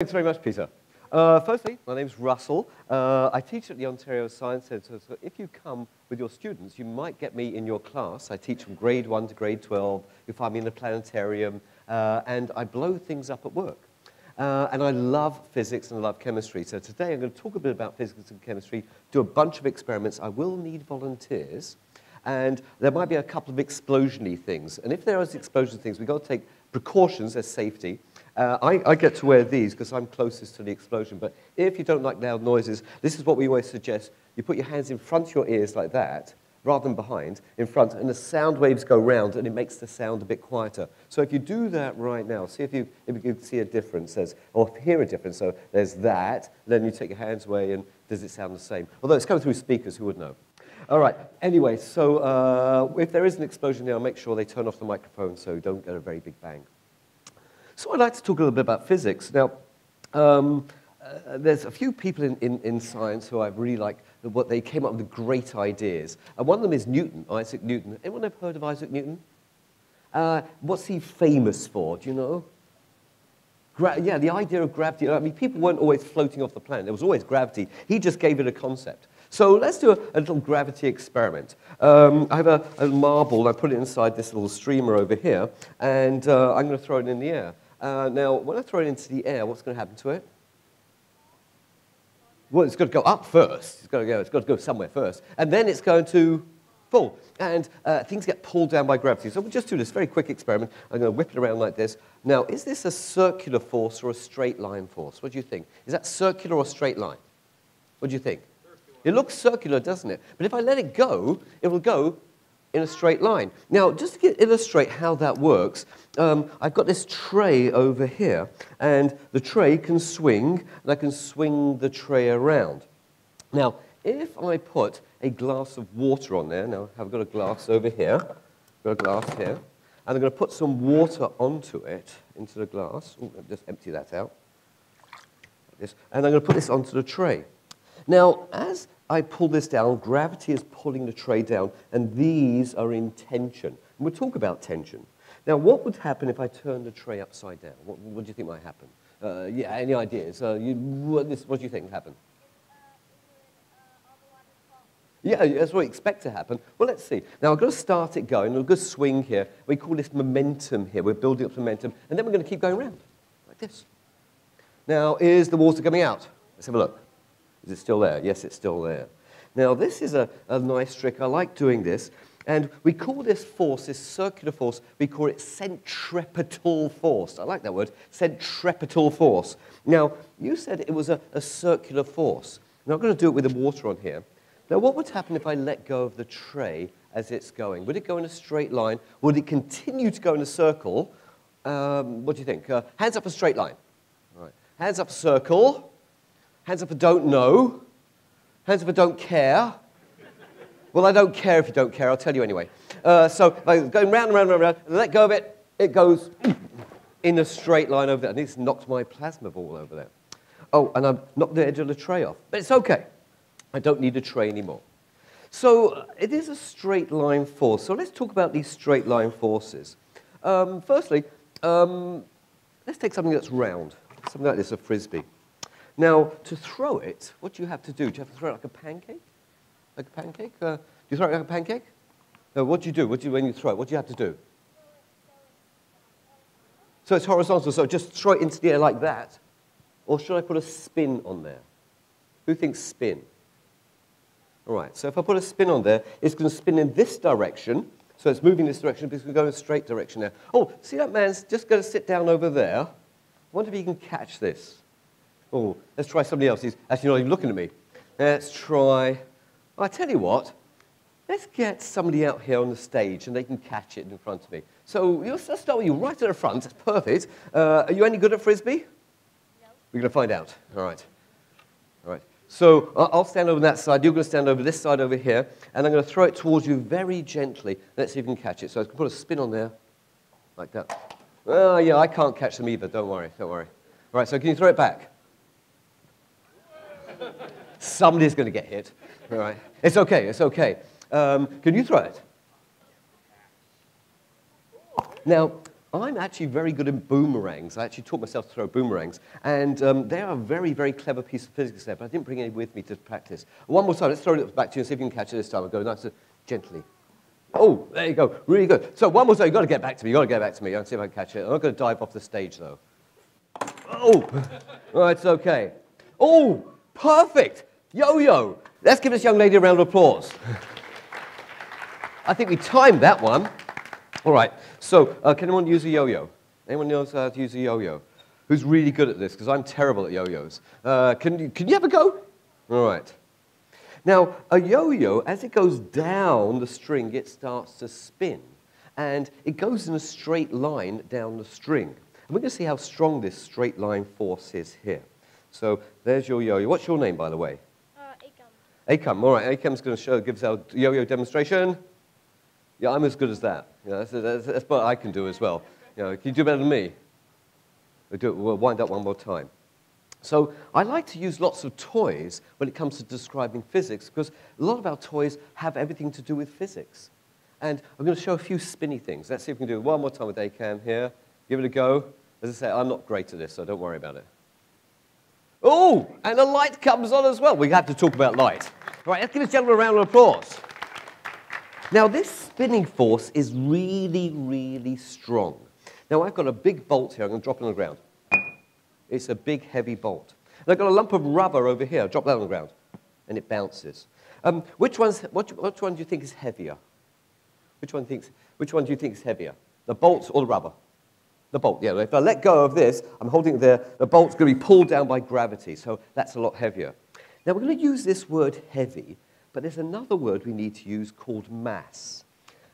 Thanks very much, Peter. Uh, firstly, my name's Russell. Uh, I teach at the Ontario Science Centre, so if you come with your students, you might get me in your class. I teach from grade 1 to grade 12. You'll find me in the planetarium, uh, and I blow things up at work. Uh, and I love physics and I love chemistry. So today I'm going to talk a bit about physics and chemistry, do a bunch of experiments. I will need volunteers. And there might be a couple of explosiony things. And if there are explosion things, we've got to take precautions as safety. Uh, I, I, get to wear these because I'm closest to the explosion. But if you don't like loud noises, this is what we always suggest. You put your hands in front of your ears like that, rather than behind, in front, and the sound waves go round, and it makes the sound a bit quieter. So if you do that right now, see if you, if you see a difference, there's, or hear a difference. So there's that, then you take your hands away, and does it sound the same? Although it's coming through speakers, who would know? All right, anyway, so uh, if there is an explosion now, make sure they turn off the microphone so you don't get a very big bang. So I'd like to talk a little bit about physics. Now, um, uh, there's a few people in, in, in science who I really like, what they came up with great ideas. And one of them is Newton, Isaac Newton. Anyone ever heard of Isaac Newton? Uh, what's he famous for, do you know? Gra yeah, the idea of gravity. I mean, people weren't always floating off the planet. There was always gravity. He just gave it a concept. So let's do a, a little gravity experiment. Um, I have a, a, marble, I put it inside this little streamer over here, and uh, I'm going to throw it in the air. Uh, now, when I throw it into the air, what's going to happen to it? Well, it's got to go up first. It's got to go, it's got to go somewhere first. And then it's going to fall. And uh, things get pulled down by gravity. So we'll just do this very quick experiment. I'm going to whip it around like this. Now, is this a circular force or a straight line force? What do you think? Is that circular or straight line? What do you think? It looks circular, doesn't it? But if I let it go, it will go in a straight line. Now, just to illustrate how that works, um, I've got this tray over here, and the tray can swing, and I can swing the tray around. Now, if I put a glass of water on there, now I've got a glass over here, got a glass here, and I'm going to put some water onto it, into the glass. Ooh, just empty that out. Like this, and I'm going to put this onto the tray. Now, as I pull this down, gravity is pulling the tray down, and these are in tension. And we'll talk about tension. Now, what would happen if I turned the tray upside down? What, what do you think might happen? Uh, yeah, any ideas? Uh, you, what, this, what do you think happened? Yeah, that's what we expect to happen. Well, let's see. Now, I've got to start it going. a good swing here. We call this momentum here. We're building up momentum. And then we're going to keep going around, like this. Now, is the water coming out? Let's have a look. Is it still there? Yes, it's still there. Now, this is a, a nice trick. I like doing this. And we call this force, this circular force, we call it centripetal force. I like that word, centripetal force. Now, you said it was a, a circular force. Now, I'm not going to do it with the water on here. Now, what would happen if I let go of the tray as it's going? Would it go in a straight line? Would it continue to go in a circle? Um, what do you think? Uh, hands up a straight line. All right. Hands up a circle. Hands up for don't know. Hands up for don't care. Well, I don't care if you don't care. I'll tell you anyway. Uh, so going round and round and round, let go of it. It goes in a straight line over there. And it's knocked my plasma ball over there. Oh, and I've knocked the edge of the tray off. But it's okay. I don't need a tray anymore. So uh, it is a straight line force. So let's talk about these straight line forces. Um, firstly, um, let's take something that's round, something like this, a frisbee. Now, to throw it, what do you have to do? Do you have to throw it like a pancake? Like a pancake? Uh, do you throw it like a pancake? No, what do you do? What do you, when you throw it? What do you have to do? So it's horizontal, so just throw it into the air like that. Or should I put a spin on there? Who thinks spin? All right, so if I put a spin on there, it's going to spin in this direction. So it's moving this direction, but it's going to go in a straight direction now. Oh, see that man's just going to sit down over there. I wonder if he can catch this. Oh, let's try somebody else. He's actually not even looking at me. Let's try. I tell you what, let's get somebody out here on the stage and they can catch it in front of me. So let's start with you right at the front. That's perfect. Uh, are you any good at frisbee? No. We're going to find out. All right. All right. So I'll stand over that side. You're going to stand over this side over here. And I'm going to throw it towards you very gently. Let's see if you can catch it. So I can put a spin on there like that. Oh, yeah, I can't catch them either. Don't worry. Don't worry. All right, so can you throw it back? Somebody's going to get hit. All right. It's okay. It's okay. Um, can you throw it? Now, I'm actually very good in boomerangs. I actually taught myself to throw boomerangs. And um, they are a very, very clever piece of physics there, but I didn't bring any with me to practice. One more time, let's throw it back to you and see if you can catch it this time. I'll go nice and gently. Oh, there you go. Really good. So one more time, you've got to get back to me. You've got to get back to me. I'll see if I can catch it. I'm not going to dive off the stage, though. Oh, oh it's okay. Oh, perfect. Yo-yo. Let's give this young lady a round of applause. I think we timed that one. All right, so uh, can anyone use a yo-yo? Anyone knows how to use a yo-yo? Who's really good at this? Because I'm terrible at yo-yos. Uh, can, you, can you have a go? All right. Now, a yo-yo, as it goes down the string, it starts to spin. And it goes in a straight line down the string. And we're going to see how strong this straight line force is here. So there's your yo-yo. What's your name, by the way? Uh, Akam. Akam. All right, Akam's going to show, gives our yo-yo demonstration. Yeah, I'm as good as that. You know, that's, that's, that's, what I can do as well. You know, can you do better than me? We'll, do, we'll wind up one more time. So I like to use lots of toys when it comes to describing physics because a lot of our toys have everything to do with physics. And I'm going to show a few spinny things. Let's see if we can do it one more time with Akam here. Give it a go. As I say, I'm not great at this, so don't worry about it. Oh, and the light comes on as well. We have to talk about light. All right, let's give this gentleman a round of applause. Now, this spinning force is really, really strong. Now, I've got a big bolt here. I'm going to drop it on the ground. It's a big, heavy bolt. And I've got a lump of rubber over here. I'll Drop that on the ground. And it bounces. Um, which, one's, which, which one do you think is heavier? Which one, thinks, which one do you think is heavier? The bolt or the rubber? The bolt, yeah. If I let go of this, I'm holding it there, the bolt's going to be pulled down by gravity, so that's a lot heavier. Now, we're going to use this word heavy but there's another word we need to use called mass.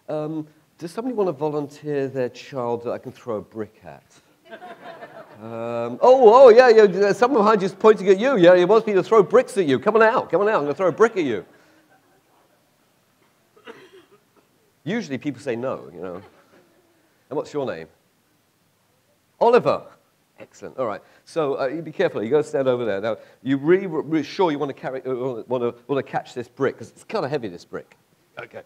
Um, does somebody want to volunteer their child that I can throw a brick at? Um, oh, oh, yeah, yeah, someone behind you is pointing at you. Yeah, he wants me to throw bricks at you. Come on out, come on out. I'm going to throw a brick at you. Usually people say no, you know. And what's your name? Oliver. Excellent. All right. So uh, you be careful. You got to stand over there. Now, you really, really sure you want to carry, uh, want to, want to catch this brick because it's kind of heavy. This brick. Okay.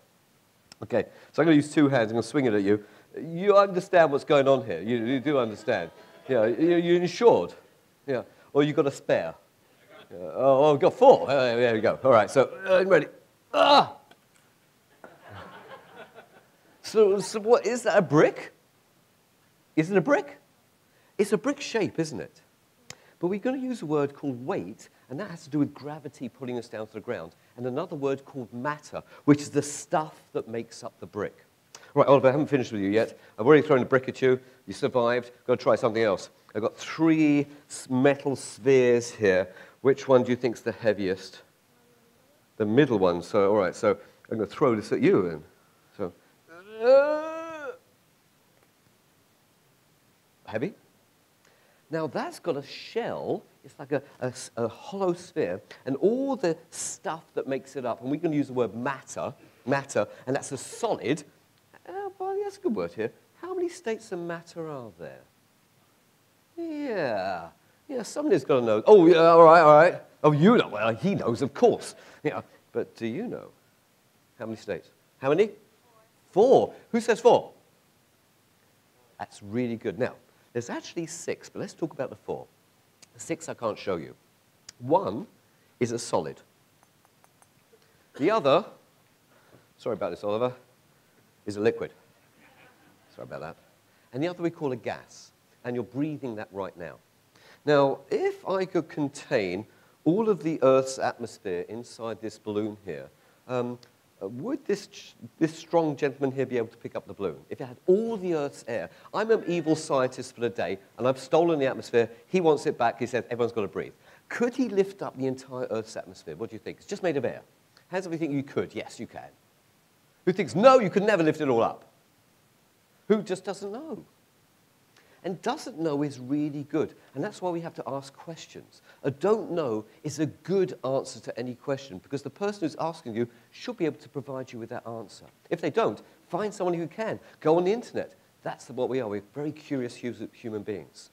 Okay. So I'm going to use two hands. I'm going to swing it at you. You understand what's going on here. You, you do understand. Yeah. You're insured. Yeah. Or you've got a spare. Yeah. Oh, oh, got four. Uh, there we go. All right. So uh, ready. Ah. So, so what is that? A brick? Is it a brick? It's a brick shape, isn't it? But we're going to use a word called weight, and that has to do with gravity pulling us down to the ground, and another word called matter, which is the stuff that makes up the brick. Right, Oliver, I haven't finished with you yet. I've already thrown a brick at you. You survived. Got to try something else. I've got three metal spheres here. Which one do you think is the heaviest? The middle one. So, all right, so I'm going to throw this at you then. So, uh, heavy? Now that's got a shell, it's like a, a, a, hollow sphere, and all the stuff that makes it up, and we can use the word matter, matter, and that's a solid. Uh, well, that's a good word here. How many states of matter are there? Yeah, yeah, somebody's got to know. Oh, yeah, all right, all right. Oh, you know. Well, he knows, of course. Yeah, but do you know how many states? How many? Four. four. Who says four? That's really good. Now, there's actually six, but let's talk about the four. The six I can't show you. One is a solid. The other, sorry about this, Oliver, is a liquid. Sorry about that. And the other we call a gas. And you're breathing that right now. Now, if I could contain all of the Earth's atmosphere inside this balloon here, um, uh, would this, this strong gentleman here be able to pick up the balloon? If it had all the Earth's air, I'm an evil scientist for the day, and I've stolen the atmosphere. He wants it back. He says everyone's got to breathe. Could he lift up the entire Earth's atmosphere? What do you think? It's just made of air. Has think you could? Yes, you can. Who thinks, no, you could never lift it all up? Who just doesn't know? And doesn't know is really good. And that's why we have to ask questions. A don't know is a good answer to any question because the person who's asking you should be able to provide you with that answer. If they don't, find someone who can. Go on the internet. That's what we are. We're very curious human beings.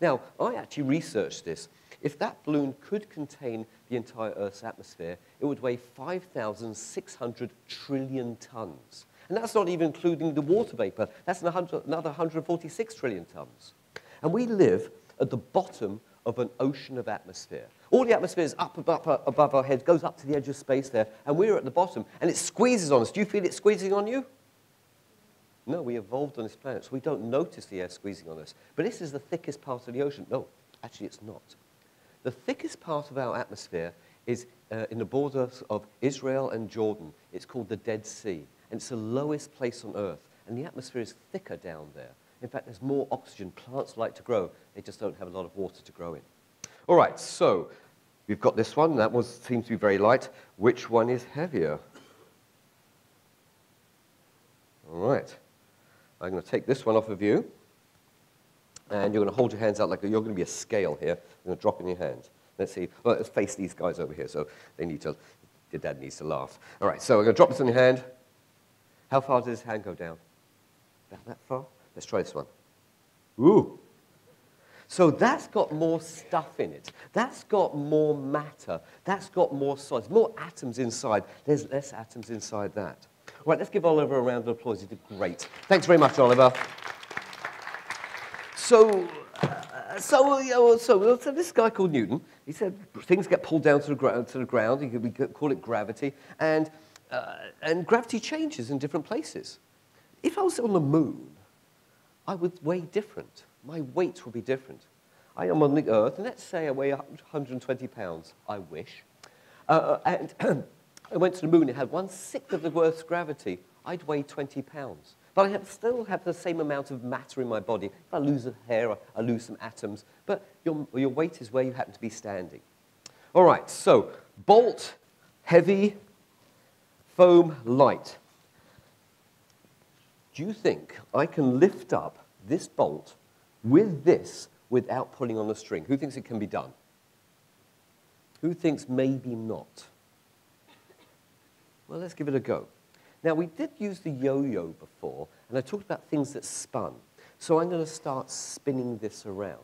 Now, I actually researched this. If that balloon could contain the entire Earth's atmosphere, it would weigh 5,600 trillion tons. And that's not even including the water vapor. That's another 146 trillion tons. And we live at the bottom of an ocean of atmosphere. All the atmosphere is up above, above our heads, goes up to the edge of space there, and we're at the bottom, and it squeezes on us. Do you feel it squeezing on you? No, we evolved on this planet, so we don't notice the air squeezing on us. But this is the thickest part of the ocean. No, actually, it's not. The thickest part of our atmosphere is uh, in the borders of Israel and Jordan. It's called the Dead Sea, and it's the lowest place on Earth, and the atmosphere is thicker down there. In fact, there's more oxygen. Plants like to grow. They just don't have a lot of water to grow in. All right, so we've got this one. That one seems to be very light. Which one is heavier? All right. I'm going to take this one off of you. And you're going to hold your hands out like you're going to be a scale here. You're going to drop in your hands. Let's see. Well, let's face these guys over here. So they need to, your dad needs to laugh. All right, so we're going to drop this on your hand. How far does his hand go down? About that far? Let's try this one. Ooh. So that's got more stuff in it. That's got more matter. That's got more size, more atoms inside. There's less atoms inside that. Right, let's give Oliver a round of applause. He did great. Thanks very much, Oliver. So, uh, so, you know, so, so this guy called Newton, he said things get pulled down to the, ground, to the ground. We call it gravity. And, uh, and gravity changes in different places. If I was on the moon, I would weigh different. My weight would be different. I am on the Earth, and let's say I weigh 120 pounds. I wish. Uh, uh and I went to the moon, it had one sixth of the Earth's gravity. I'd weigh 20 pounds. But I have, still have the same amount of matter in my body. If I lose a hair, I lose some atoms. But your, your weight is where you happen to be standing. All right, so bolt, heavy, foam, light. Do you think I can lift up this bolt with this without pulling on the string? Who thinks it can be done? Who thinks maybe not? Well, let's give it a go. Now, we did use the yo-yo before, and I talked about things that spun. So I'm going to start spinning this around.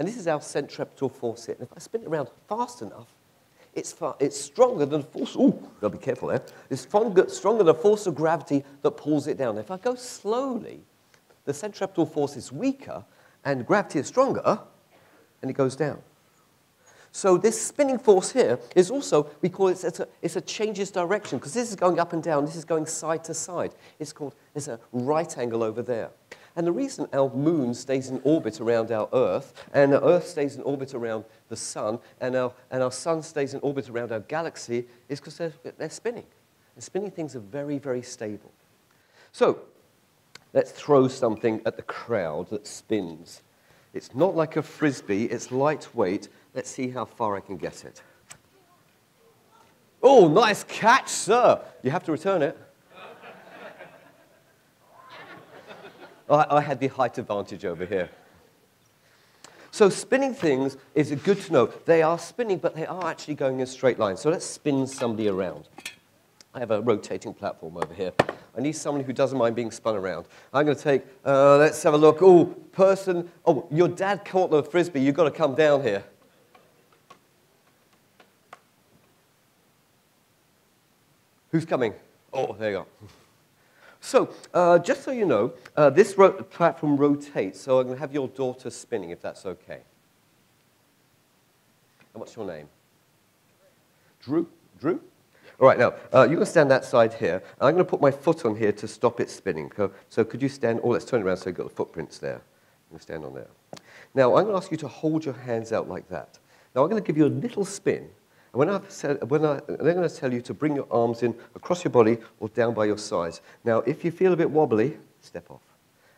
And this is our centripetal force here. And if I spin it around fast enough, it's, far, it's stronger than force. Ooh, gotta be careful there. It's stronger, stronger than the force of gravity that pulls it down. If I go slowly, the centripetal force is weaker, and gravity is stronger, and it goes down. So this spinning force here is also, we call it, it's a, it's a changes direction, because this is going up and down, this is going side to side. It's called, there's a right angle over there. And the reason our moon stays in orbit around our Earth, and our Earth stays in orbit around the sun, and our, and our sun stays in orbit around our galaxy is because they're, they're spinning. And spinning things are very, very stable. So let's throw something at the crowd that spins. It's not like a frisbee, it's lightweight, Let's see how far I can get it. Oh, nice catch, sir. You have to return it. I, had the height advantage over here. So spinning things is a good to know. They are spinning, but they are actually going in straight line. So let's spin somebody around. I have a rotating platform over here. I need somebody who doesn't mind being spun around. I'm going to take, uh, let's have a look. Oh, person, oh, your dad caught the frisbee. You've got to come down here. Who's coming? Oh, there you go. So, uh, just so you know, uh, this ro platform rotates, so I'm going to have your daughter spinning, if that's okay. And what's your name? Drew. Drew? All right, now, uh, going to stand that side here. I'm going to put my foot on here to stop it spinning. So, could you stand? Oh, let's turn around so you've got the footprints there. You stand on there. Now, I'm going to ask you to hold your hands out like that. Now, I'm going to give you a little spin, and when, I've said, when I, they're going to tell you to bring your arms in across your body or down by your sides. Now, if you feel a bit wobbly, step off.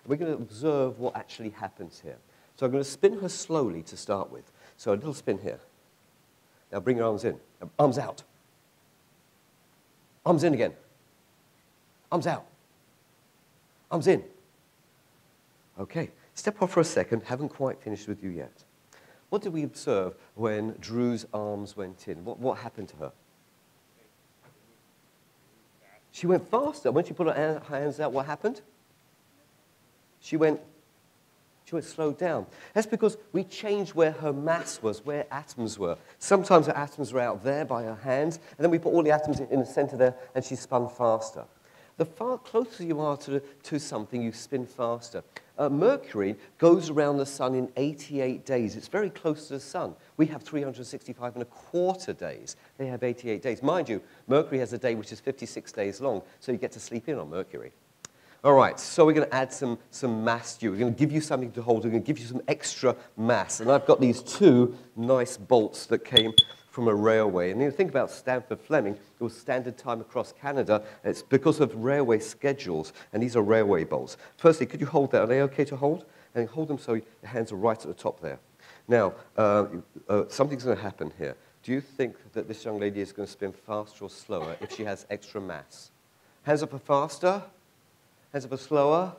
We're going to observe what actually happens here. So I'm going to spin her slowly to start with. So a little spin here. Now bring your arms in. Arms out. Arms in again. Arms out. Arms in. Okay. Step off for a second. Haven't quite finished with you yet. What did we observe when Drew's arms went in? What, what happened to her? She went faster. When she put her hands out, what happened? She went, she went slowed down. That's because we changed where her mass was, where atoms were. Sometimes her atoms were out there by her hands, and then we put all the atoms in the center there, and she spun faster. The far closer you are to, to something, you spin faster. Uh, Mercury goes around the sun in 88 days. It's very close to the sun. We have 365 and a quarter days. They have 88 days. Mind you, Mercury has a day which is 56 days long, so you get to sleep in on Mercury. All right, so we're going to add some, some mass to you. We're going to give you something to hold. We're going to give you some extra mass. And I've got these two nice bolts that came from a railway. And you think about Sandford Fleming, it was standard time across Canada. It's because of railway schedules, and these are railway bolts. Firstly, could you hold that? Are they okay to hold? And hold them so your hands are right at the top there. Now, uh, uh, something's going to happen here. Do you think that this young lady is going to spin faster or slower if she has extra mass? Hands up for faster. Hands up for slower.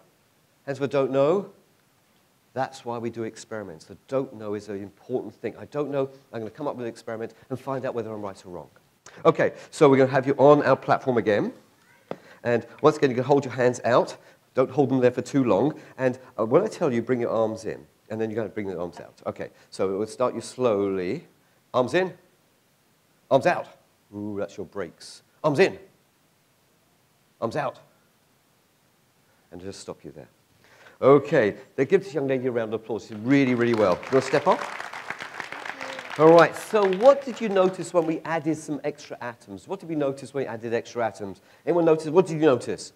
Hands up for don't know. That's why we do experiments. The don't know is an important thing. I don't know. I'm going to come up with an experiment and find out whether I'm right or wrong. Okay, so we're going to have you on our platform again. And once again, you can hold your hands out. Don't hold them there for too long. And uh, when I tell you, bring your arms in. And then you're going to bring the arms out. Okay, so we'll start you slowly. Arms in. Arms out. Ooh, that's your brakes. Arms in. Arms out. And just stop you there. Okay, they give this young lady a round of applause. She did really, really well. You want to step up? All right, so what did you notice when we added some extra atoms? What did we notice when we added extra atoms? Anyone notice? What did you notice?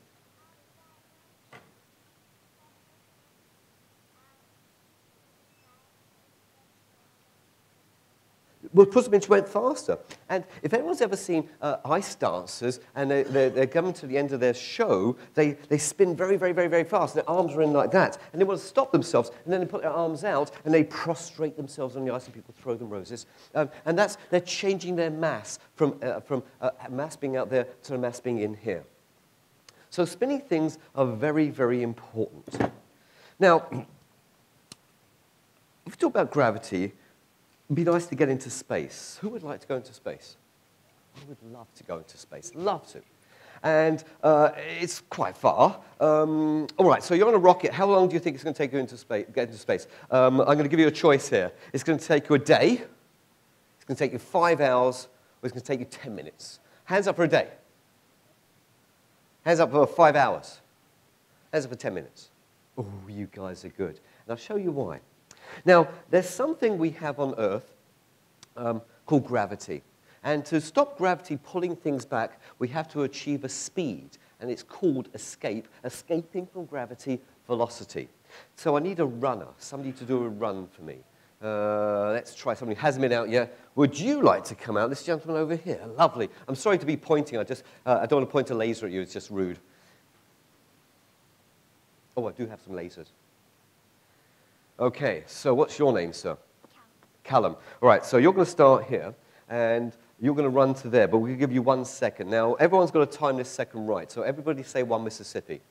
Well, Pusovich went faster. And if anyone's ever seen uh, ice dancers and they, they're, they're, coming to the end of their show, they, they spin very, very, very, very fast. Their arms are in like that. And they want to stop themselves. And then they put their arms out and they prostrate themselves on the ice and people throw them roses. Um, and that's, they're changing their mass from, uh, from uh, mass being out there to mass being in here. So spinning things are very, very important. Now, if we talk about gravity, be nice to get into space. Who would like to go into space? I would love to go into space. Love to. And uh, it's quite far. Um, all right, so you're on a rocket. How long do you think it's going to take you into space, get into space? Um, I'm going to give you a choice here. It's going to take you a day, it's going to take you five hours, or it's going to take you 10 minutes. Hands up for a day. Hands up for five hours. Hands up for 10 minutes. Oh, you guys are good. And I'll show you why. Now, there's something we have on Earth um, called gravity. And to stop gravity pulling things back, we have to achieve a speed, and it's called escape, escaping from gravity velocity. So I need a runner, somebody to do a run for me. Uh, let's try somebody who hasn't been out yet. Would you like to come out? This gentleman over here, lovely. I'm sorry to be pointing. I just uh, I don't want to point a laser at you. It's just rude. Oh, I do have some lasers. Okay, so what's your name, sir? Callum. Callum. All right, so you're going to start here, and you're going to run to there, but we'll give you one second. Now, everyone's got to time this second right, so everybody say one Mississippi.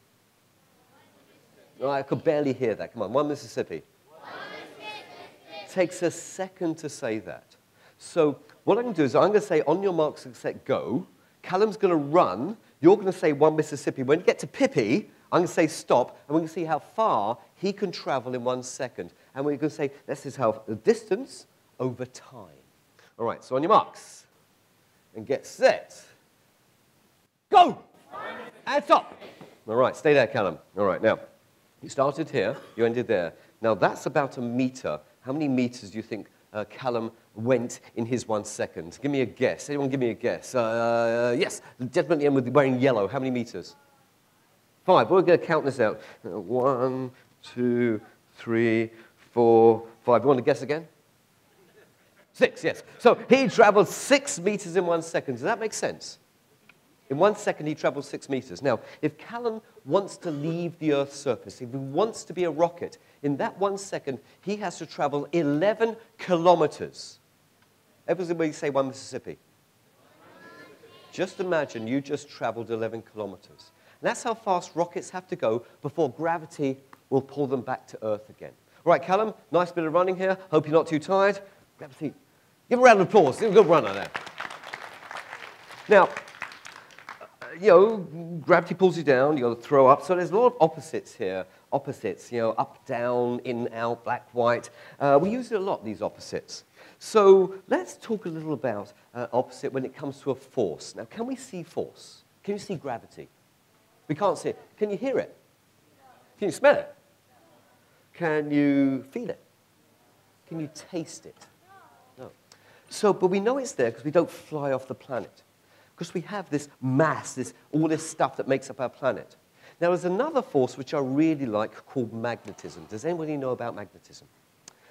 I could barely hear that. Come on, one Mississippi. One Mississippi. Takes a second to say that. So what I'm going to do is I'm going to say, on your marks, and set, go. Callum's going to run. You're going to say one Mississippi. When you get to Pippi, I'm going to say stop, and we're going to see how far he can travel in one second. And we're going to say this is how the distance over time. All right, so on your marks, and get set. Go! And stop. All right, stay there, Callum. All right, now, you started here, you ended there. Now, that's about a meter. How many meters do you think uh, Callum went in his one second? Give me a guess. Anyone give me a guess? Uh, yes, gentleman at the end with wearing yellow. How many meters? Five. We're going to count this out. One, two, three, four, five. You want to guess again? Six, yes. So he traveled six meters in one second. Does that make sense? In one second, he traveled six meters. Now, if Callum wants to leave the Earth's surface, if he wants to be a rocket, in that one second, he has to travel 11 kilometers. Everybody say one Mississippi. Just imagine you just traveled 11 kilometers. And that's how fast rockets have to go before gravity will pull them back to Earth again. Right, Callum, nice bit of running here. Hope you're not too tired. Grab a seat. Give a round of applause. Give a good runner there. Now, you know, gravity pulls you down, you've got to throw up. So there's a lot of opposites here. Opposites, you know, up, down, in, out, black, white. Uh, we use it a lot, these opposites. So let's talk a little about uh, opposite when it comes to a force. Now, can we see force? Can you see gravity? We can't see it. Can you hear it? Can you smell it? Can you feel it? Can you taste it? No. So, but we know it's there because we don't fly off the planet. Because we have this mass, this, all this stuff that makes up our planet. Now, there's another force which I really like called magnetism. Does anybody know about magnetism?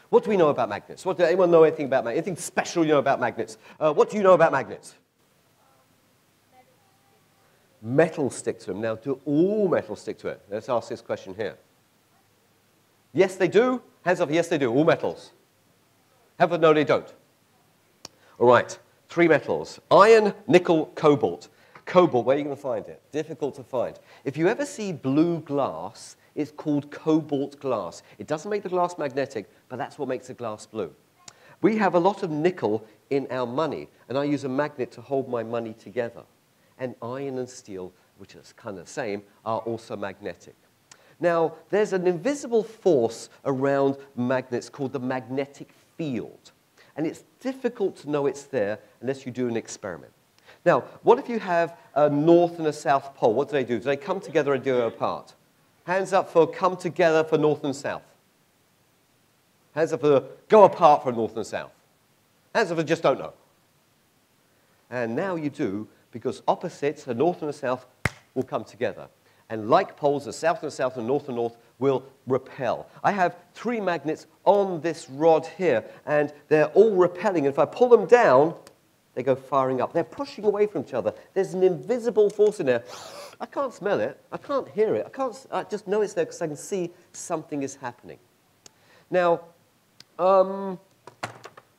What do we know about magnets? What, does anyone know anything about magnets? Anything special you know about magnets? Uh, what do you know about magnets? Metals stick to them. Now, do all metals stick to it? Let's ask this question here. Yes, they do. Hands up, yes, they do. All metals. Have a no, they don't. All right, three metals iron, nickel, cobalt. Cobalt, where are you going to find it? Difficult to find. If you ever see blue glass, it's called cobalt glass. It doesn't make the glass magnetic, but that's what makes the glass blue. We have a lot of nickel in our money, and I use a magnet to hold my money together. And iron and steel, which is kind of the same, are also magnetic. Now, there's an invisible force around magnets called the magnetic field. And it's difficult to know it's there unless you do an experiment. Now, what if you have a north and a south pole? What do they do? Do they come together and go apart? Hands up for come together for north and south. Hands up for go apart for north and south. Hands up for just don't know. And now you do because opposites, the north and the south, will come together. And like poles, the south and the south and north and north will repel. I have three magnets on this rod here, and they're all repelling. And if I pull them down, they go firing up. They're pushing away from each other. There's an invisible force in there. I can't smell it. I can't hear it. I, can't, I just know it's there because I can see something is happening. Now, um,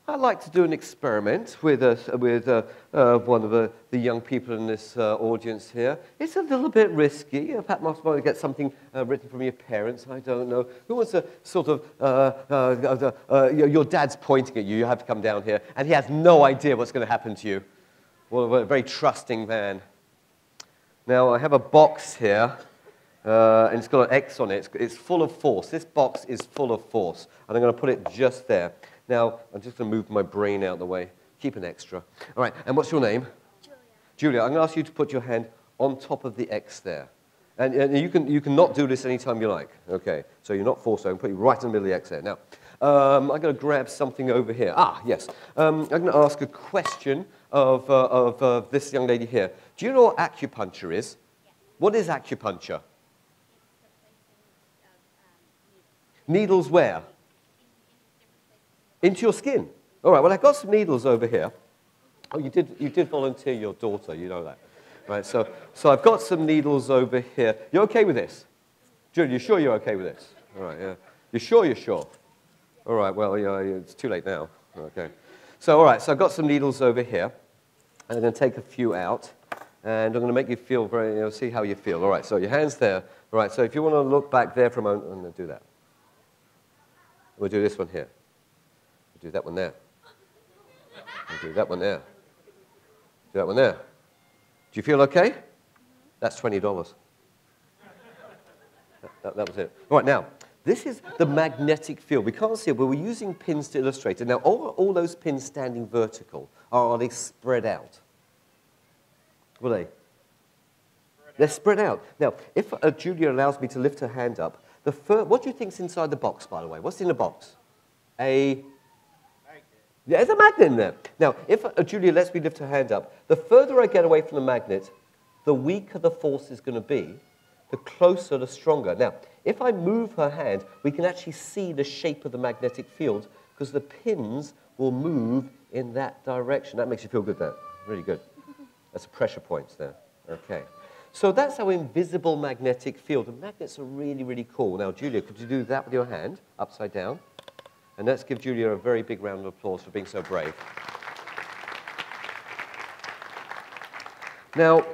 I'd like to do an experiment with, uh, with uh, uh, one of the, the, young people in this uh, audience here. It's a little bit risky. Perhaps you might get something uh, written from your parents. I don't know. Who wants to sort of, uh, your, your, dad's pointing at you. You have to come down here. And he has no idea what's going to happen to you. Well, a very trusting man. Now, I have a box here. and it's got an X on it. It's, it's full of force. This box is full of force. And I'm going to put it just there. Now, I'm just going to move my brain out of the way. Keep an extra. All right, and what's your name? Julia. Julia, I'm going to ask you to put your hand on top of the X there. And, and you, can, you can not do this anytime you like. Okay, so you're not forced, I can put you right in the middle of the X there. Now, um, I'm going to grab something over here. Ah, yes. Um, I'm going to ask a question of, uh, of uh, this young lady here. Do you know what acupuncture is? What is acupuncture? It's the placing of um, needles Needles where? in, in different places. in the Into your skin. All right, well, I've got some needles over here. Oh, you did, you did volunteer your daughter, you know that. Right, so, so I've got some needles over here. You okay with this? Julie, you sure you're okay with this? All right, yeah. You sure you're sure? All right, well, yeah, it's too late now. Okay. So, all right, so I've got some needles over here. And I'm going to take a few out. And I'm going to make you feel very, you know, see how you feel. All right, so your hand's there. All right, so if you want to look back there for a moment, I'm going to do that. We'll do this one here. Do that one there. We'll do that one there. Do that one there. Do you feel okay? That's $20. That, that, that was it. All right, now, this is the magnetic field. We can't see it, but we're using pins to illustrate it. Now, all, all those pins standing vertical, are they spread out? Are they? They're spread out. Now, if uh, Julia allows me to lift her hand up, the fir- what do you think's inside the box, by the way? What's in the box? A there's a magnet in there. Now, if uh, Julia lets me lift her hand up, the further I get away from the magnet, the weaker the force is going to be, the closer, the stronger. Now, if I move her hand, we can actually see the shape of the magnetic field because the pins will move in that direction. That makes you feel good, that. Really good. That's a pressure point there. Okay. So that's our invisible magnetic field. And magnets are really, really cool. Now, Julia, could you do that with your hand, upside down? And let's give Julia a very big round of applause for being so brave. Now,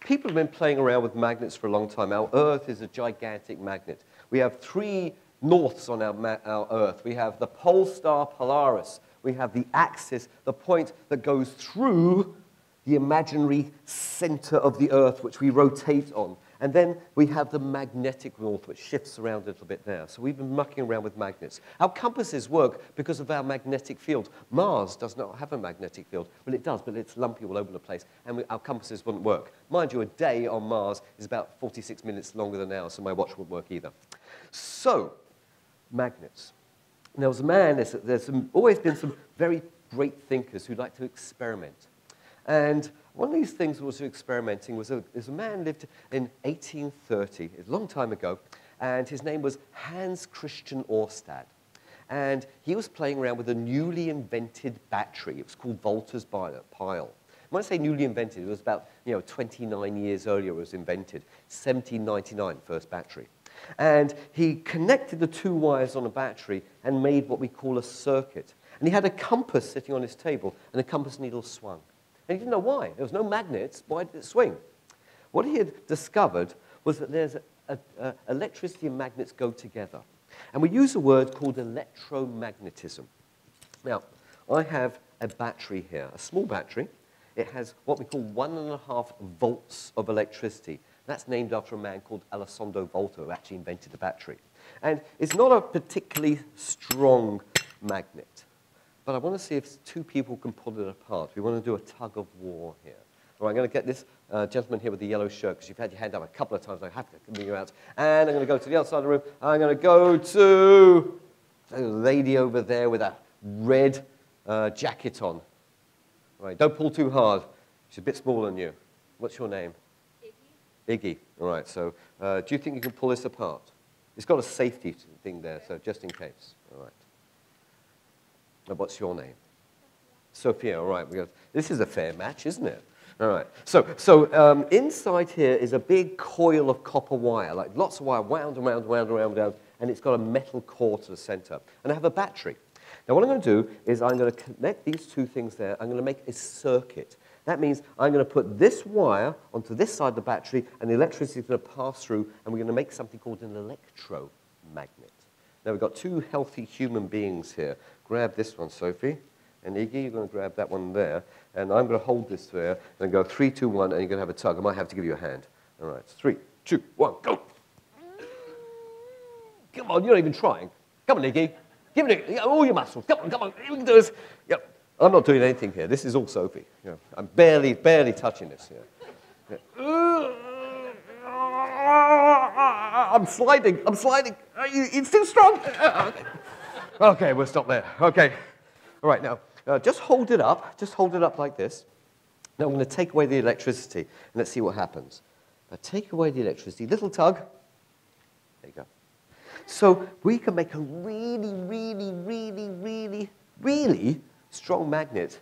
people have been playing around with magnets for a long time. Our Earth is a gigantic magnet. We have three norths on our, our Earth. We have the pole star Polaris. We have the axis, the point that goes through the imaginary center of the Earth, which we rotate on. And then we have the magnetic north, which shifts around a little bit there. So we've been mucking around with magnets. Our compasses work because of our magnetic field. Mars does not have a magnetic field. Well, it does, but it's lumpy all over the place, and we, our compasses wouldn't work. Mind you, a day on Mars is about 46 minutes longer than ours, so my watch wouldn't work either. So, magnets. There was a man, there's, there's some, always been some very great thinkers who like to experiment. And one of these things was experimenting was a, was a man lived in 1830, a long time ago, and his name was Hans Christian Oersted. And he was playing around with a newly invented battery. It was called Volta's pile. When I say newly invented, it was about you know, 29 years earlier it was invented. 1799, first battery. And he connected the two wires on a battery and made what we call a circuit. And he had a compass sitting on his table, and the compass needle swung. And he didn't know why. There was no magnets. Why did it swing? What he had discovered was that there's a, a, electricity and magnets go together. And we use a word called electromagnetism. Now, I have a battery here, a small battery. It has what we call one and a half volts of electricity. That's named after a man called Alessandro Volta, who actually invented the battery. And it's not a particularly strong magnet. But I want to see if two people can pull it apart. We want to do a tug of war here. All right, I'm going to get this uh, gentleman here with the yellow shirt, because you've had your hand up a couple of times. I have to bring you out. And I'm going to go to the other side of the room. I'm going to go to the lady over there with a red uh, jacket on. All right, don't pull too hard. She's a bit smaller than you. What's your name? Iggy. Iggy. All right, so uh, do you think you can pull this apart? It's got a safety thing there, so just in case. All right. Now, what's your name? Sophia, all right. We got, this is a fair match, isn't it? All right. So, so um, inside here is a big coil of copper wire, like lots of wire wound and wound and wound wound, and it's got a metal core to the center. And I have a battery. Now, what I'm going to do is I'm going to connect these two things there. I'm going to make a circuit. That means I'm going to put this wire onto this side of the battery, and the electricity is going to pass through, and we're going to make something called an electromagnet. Now, we've got two healthy human beings here. Grab this one, Sophie. And Iggy, you're going to grab that one there. And I'm going to hold this there and go three, two, one, and you're going to have a tug. I might have to give you a hand. All right, three, two, one, go. Come on, you're not even trying. Come on, Iggy. Give it all your muscles. Come on, come on. You can do this. Yep. I'm not doing anything here. This is all Sophie. Yeah. I'm barely, barely touching this here. Yeah. I'm sliding. I'm sliding. It's too strong. Uh, uh, Okay, we'll stop there. Okay. All right, now, uh, just hold it up. Just hold it up like this. Now, I'm going to take away the electricity, and let's see what happens. I take away the electricity. Little tug. There you go. So we can make a really, really, really, really, really strong magnet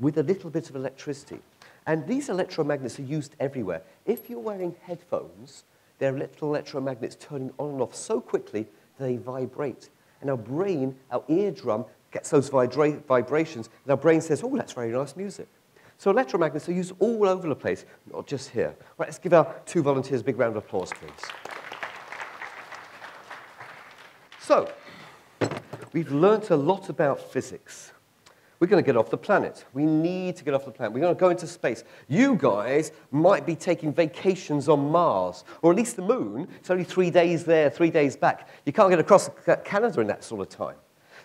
with a little bit of electricity. And these electromagnets are used everywhere. If you're wearing headphones, there are little electromagnets turning on and off so quickly they vibrate. And our brain, our eardrum, gets those vibra vibrations, and our brain says, oh, that's very nice music. So electromagnets are used all over the place, not just here. Right, let's give our two volunteers a big round of applause, please. So, we've learnt a lot about physics. We're going to get off the planet. We need to get off the planet. We're going to go into space. You guys might be taking vacations on Mars, or at least the moon. It's only three days there, three days back. You can't get across Canada in that sort of time.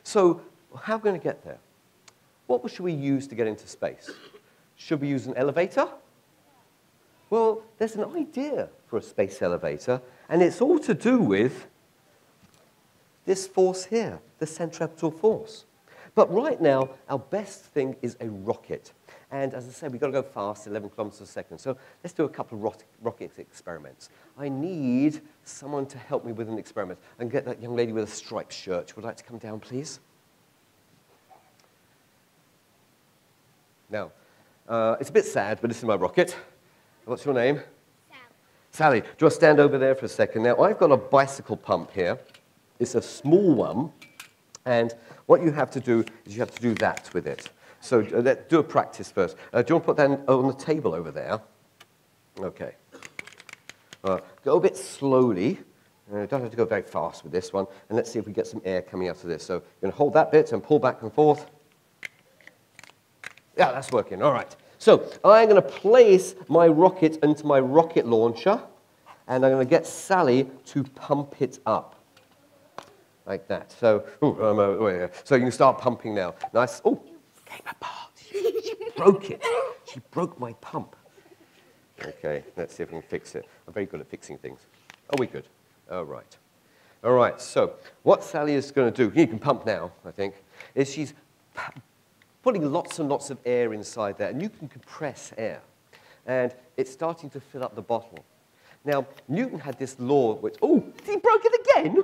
So, how are we going to get there? What should we use to get into space? Should we use an elevator? Well, there's an idea for a space elevator, and it's all to do with this force here, the centripetal force. But right now, our best thing is a rocket. And as I said, we've got to go fast, 11 kilometers a second. So let's do a couple of rocket experiments. I need someone to help me with an experiment. And get that young lady with a striped shirt. Would like to come down, please? Now, uh, it's a bit sad, but this is my rocket. What's your name? Sally. Sally. Do you want to stand over there for a second? Now, I've got a bicycle pump here. It's a small one. And what you have to do is you have to do that with it. So uh, let, do a practice first. Uh, do you want to put that on the table over there? Okay. Uh, go a bit slowly. Uh, don't have to go very fast with this one. And let's see if we get some air coming out of this. So you're going to hold that bit and pull back and forth. Yeah, that's working. All right. So I'm going to place my rocket into my rocket launcher. and I'm going to get Sally to pump it up. Like that. So, ooh, uh, so you can start pumping now. Nice. Oh, came apart. She, she broke it. She broke my pump. Okay, let's see if we can fix it. I'm very good at fixing things. Are we good? All right. All right, so what Sally is going to do, you can pump now, I think, is she's putting lots and lots of air inside there, and you can compress air. And it's starting to fill up the bottle. Now, Newton had this law which, oh, he broke it again?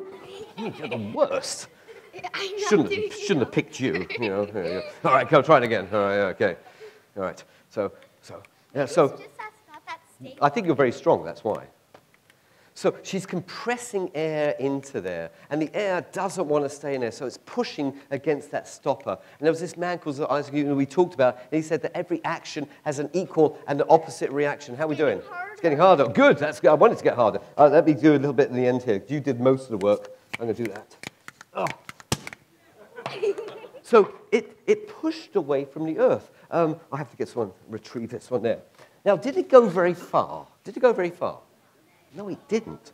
You're the worst. I'm not Shouldn't have, shouldn't have picked you. you know. Yeah, yeah. All right, go try it again. All right, okay. All right, so, so, yeah, so. It's just that's not that stable. I think you're very strong, that's why. So she's compressing air into there, and the air doesn't want to stay in there, so it's pushing against that stopper. And there was this man called Isaac Newton we talked about, and he said that every action has an equal and an opposite reaction. How are we doing? It's getting harder. Good, that's good. I want it to get harder. Uh, let me do a little bit in the end here. You did most of the work. I'm going to do that. Oh. So it, it pushed away from the earth. Um, I have to get someone, retrieve this one there. Now, did it go very far? Did it go very far? No, it didn't.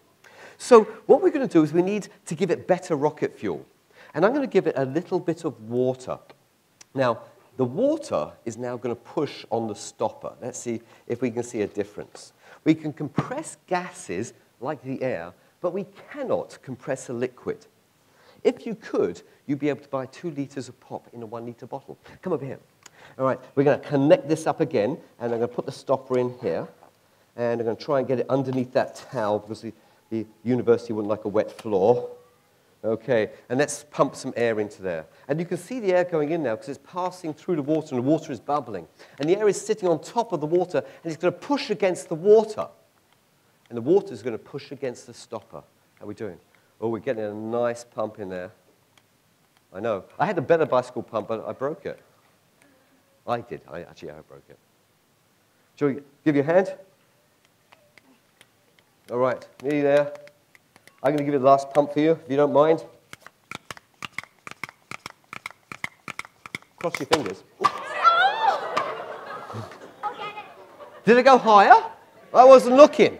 So what we're going to do is we need to give it better rocket fuel. And I'm going to give it a little bit of water. Now, the water is now going to push on the stopper. Let's see if we can see a difference. We can compress gases like the air, but we cannot compress a liquid. If you could, you'd be able to buy two liters of pop in a one liter bottle. Come over here. All right, we're going to connect this up again, and I'm going to put the stopper in here, and I'm going to try and get it underneath that towel because the, the university wouldn't like a wet floor. Okay, and let's pump some air into there. And you can see the air going in now because it's passing through the water and the water is bubbling. And the air is sitting on top of the water and it's going to push against the water. And the water is going to push against the stopper. How are we doing? Oh, we're getting a nice pump in there. I know. I had a better bicycle pump, but I broke it. I did. I actually I broke it. Shall we give you a hand? All right, nearly there. I'm going to give you the last pump for you, if you don't mind. Cross your fingers. Did it go higher? I wasn't looking.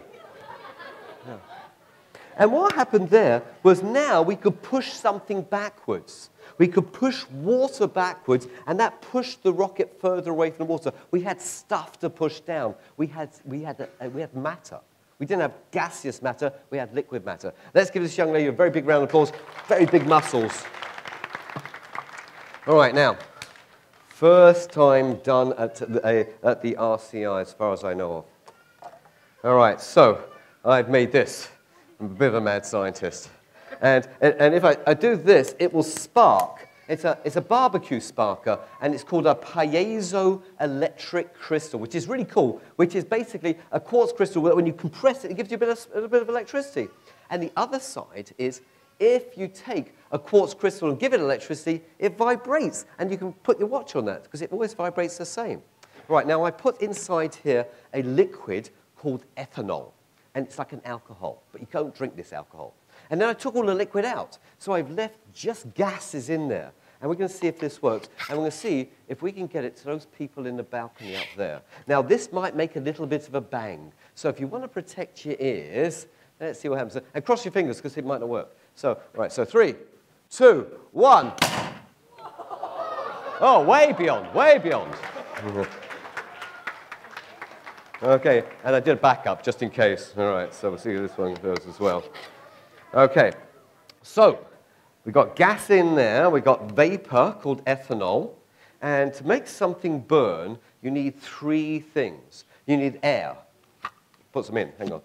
And what happened there was now we could push something backwards. We could push water backwards, and that pushed the rocket further away from the water. We had stuff to push down. We had, we had, uh, we had matter. We didn't have gaseous matter, we had liquid matter. Let's give this young lady a very big round of applause. Very big muscles. All right, now, first time done at the, uh, at the RCI, as far as I know of. All right, so I've made this. I'm a bit of a mad scientist. And, and, and if I, I do this, it will spark. It's a, it's a barbecue sparker, and it's called a piezoelectric crystal, which is really cool, which is basically a quartz crystal when you compress it, it gives you a bit of, a bit of electricity. And the other side is if you take a quartz crystal and give it electricity, it vibrates, and you can put your watch on that because it always vibrates the same. Right, now I put inside here a liquid called ethanol, and it's like an alcohol, but you can't drink this alcohol. And then I took all the liquid out, so I've left just gases in there. And we're going to see if this works, and we're going to see if we can get it to those people in the balcony up there. Now, this might make a little bit of a bang, so if you want to protect your ears, let's see what happens. And cross your fingers, because it might not work. So, right, so three, two, one. Oh, way beyond, way beyond. Okay, and I did a backup just in case. All right, so we'll see this one goes as well. Okay, so we've got gas in there, we've got vapor called ethanol, and to make something burn, you need three things. You need air. Put some in, hang on.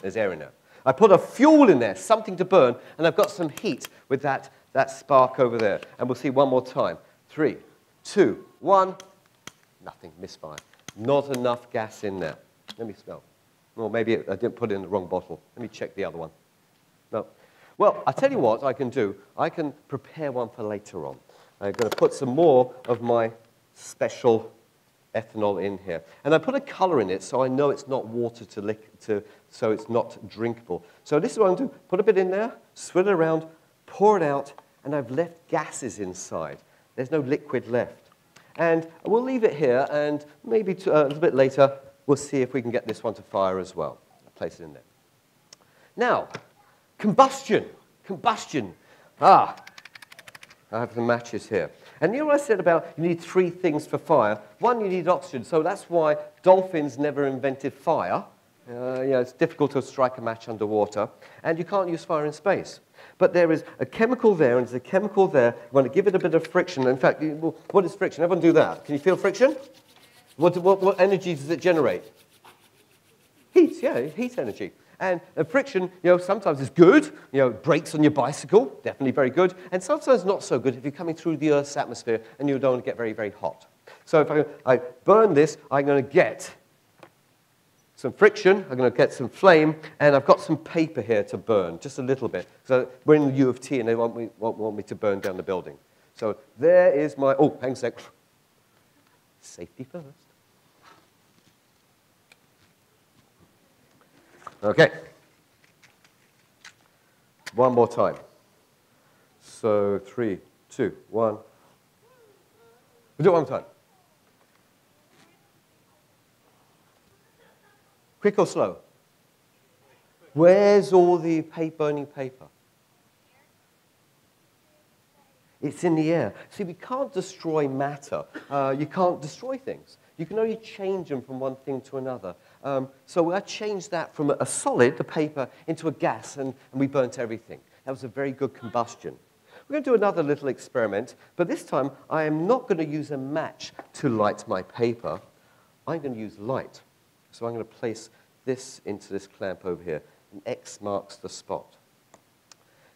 There's air in there. I put a fuel in there, something to burn, and I've got some heat with that, that spark over there. And we'll see one more time. Three, two, one. Nothing, misfire. Not enough gas in there. Let me smell. Or maybe I didn't put it in the wrong bottle. Let me check the other one. No. Well, I'll tell you what I can do. I can prepare one for later on. I'm going to put some more of my special ethanol in here. And I put a color in it so I know it's not water to lick, to, so it's not drinkable. So this is what I'm going to do. Put a bit in there, swirl it around, pour it out, and I've left gases inside. There's no liquid left. And we'll leave it here, and maybe to, uh, a little bit later, we'll see if we can get this one to fire as well. Place it in there. Now, combustion. Combustion. Ah, I have the matches here. And you know what I said about you need three things for fire? One, you need oxygen. So that's why dolphins never invented fire. Uh, you know, it's difficult to strike a match underwater. And you can't use fire in space. But there is a chemical there, and there's a chemical there. You want to give it a bit of friction. In fact, what is friction? Everyone do that. Can you feel friction? What, what, what energy does it generate? Heat, yeah, heat energy. And friction, you know, sometimes is good. You know, brakes on your bicycle, definitely very good. And sometimes not so good if you're coming through the Earth's atmosphere and you don't get very, very hot. So if I, I burn this, I'm going to get some friction, I'm going to get some flame, and I've got some paper here to burn, just a little bit. So we're in the U of T, and they want me, want, want me to burn down the building. So there is my, oh, hang a sec. Safety first. Okay. One more time. So three, two, one. We'll do it one more time. Quick or slow? Where's all the burning paper? It's in the air. See, we can't destroy matter. Uh, you can't destroy things. You can only change them from one thing to another. Um, so I changed that from a solid, the paper, into a gas, and, and we burnt everything. That was a very good combustion. We're going to do another little experiment, but this time I am not going to use a match to light my paper. I'm going to use light. So I'm going to place this into this clamp over here, and X marks the spot.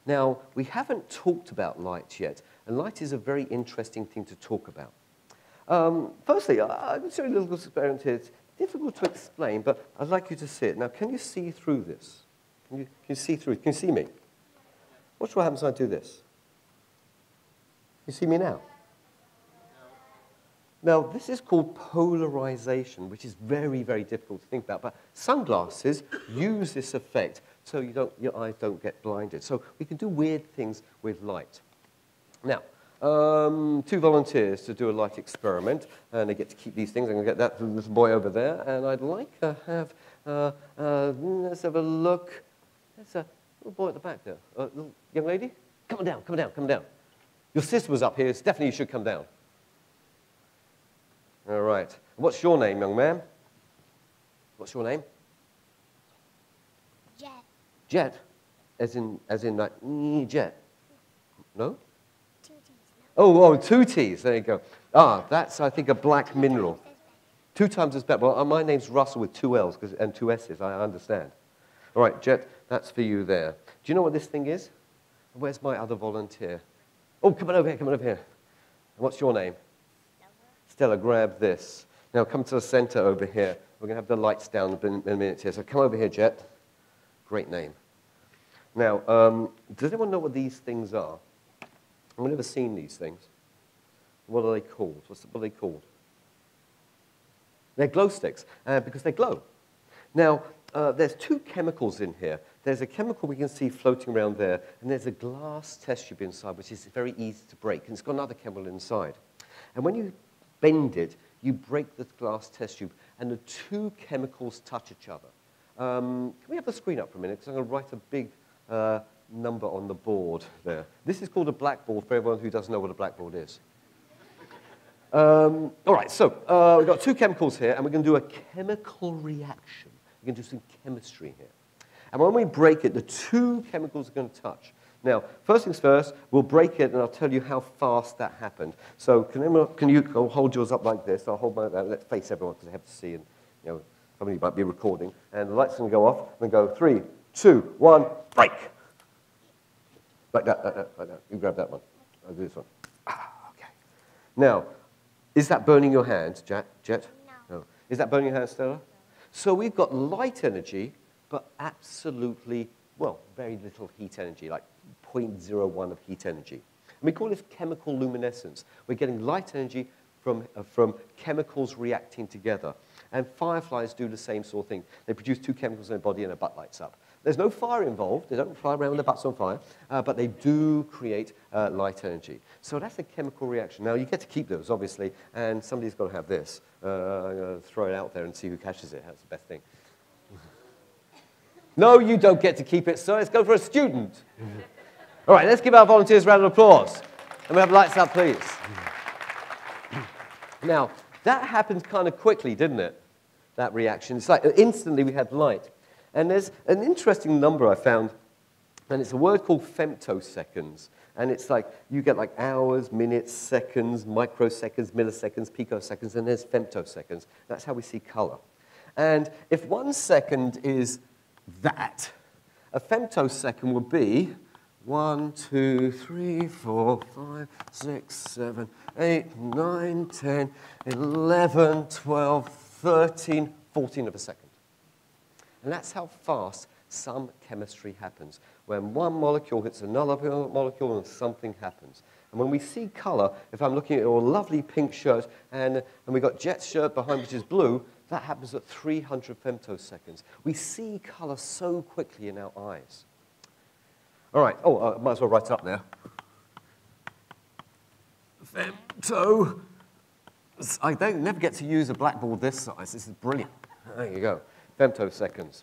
Now, we haven't talked about light yet, and light is a very interesting thing to talk about. Um, firstly, I'm going to show you a little experiment here. It's difficult to explain, but I'd like you to see it. Now, can you see through this? Can you, can you see through? Can you see me? Watch what happens when I do this. You see me now? Now, this is called polarization, which is very, very difficult to think about. But sunglasses use this effect so you don't, your eyes don't get blinded. So we can do weird things with light. Now, um, two volunteers to do a light experiment, and they get to keep these things. I'm going to get that little boy over there, and I'd like to have, uh, uh, let's have a look. There's a little boy at the back there. Uh, young lady, come on down, come on down, come on down. Your sister was up here, definitely you should come down. All right. What's your name, young man? What's your name? Jett. Jet, as in, as in like, jet. No? Two T's. Oh, oh, two T's. There you go. Ah, that's, I think, a black mineral. Two times as bad. Well, uh, my name's Russell with two L's and two S's. I understand. All right, Jett, that's for you there. Do you know what this thing is? Where's my other volunteer? Oh, come on over here, come on over here. What's your name? Stella, grab this. Now come to the center over here. We're going to have the lights down in a minute here. So come over here, Jett. Great name. Now, um, does anyone know what these things are? I've never seen these things. What are they called? What's what are they called? They're glow sticks uh, because they glow. Now, uh, there's two chemicals in here. There's a chemical we can see floating around there, and there's a glass test tube inside, which is very easy to break, and it's got another chemical inside. And when you bend it, you break the glass test tube, and the two chemicals touch each other. Um, can we have the screen up for a minute? Because I'm going to write a big uh, number on the board there. This is called a blackboard for everyone who doesn't know what a blackboard is. Um, all right, so uh, we've got two chemicals here, and we're going to do a chemical reaction. We're going to do some chemistry here. And when we break it, the two chemicals are going to touch. Now, first things first, we'll break it, and I'll tell you how fast that happened. So can, anyone, can you go hold yours up like this? I'll hold mine like. Let's face everyone, because I have to see, and you know, somebody might be recording. And the light's going to go off, and go three, two, one, break. Like that, like that, like that. You grab that one. I'll do this one. Ah, okay. Now, is that burning your hands, Jett? Jett? No. No. Is that burning your hands, Stella? So we've got light energy, but absolutely, well, very little heat energy, like 0.01 of heat energy. And we call this chemical luminescence. We're getting light energy from, uh, from chemicals reacting together. And fireflies do the same sort of thing. They produce two chemicals in their body and their butt lights up. There's no fire involved. They don't fly around with their butts on fire, uh, but they do create uh, light energy. So that's a chemical reaction. Now, you get to keep those, obviously, and somebody's got to have this. Uh, throw it out there and see who catches it. That's the best thing. No, you don't get to keep it, sir. Let's go for a student. All right, let's give our volunteers a round of applause. And we have lights up, please. Now, that happened kind of quickly, didn't it? That reaction. It's like instantly we had light. And there's an interesting number I found, and it's a word called femtoseconds. And it's like you get like hours, minutes, seconds, microseconds, milliseconds, picoseconds, and there's femtoseconds. That's how we see color. And if one second is that, a femtosecond would be 1, 2, 3, 4, 5, 6, 7, 8, 9, 10, 11, 12, 13, 14 of a second. And that's how fast some chemistry happens. When one molecule hits another molecule and something happens. And when we see color, if I'm looking at your lovely pink shirt and, and we've got Jett's shirt behind which is blue, that happens at 300 femtoseconds. We see color so quickly in our eyes. All right. Oh, I might as well write it up there. Femto. I don't never get to use a blackboard this size. This is brilliant. There you go. Femtoseconds.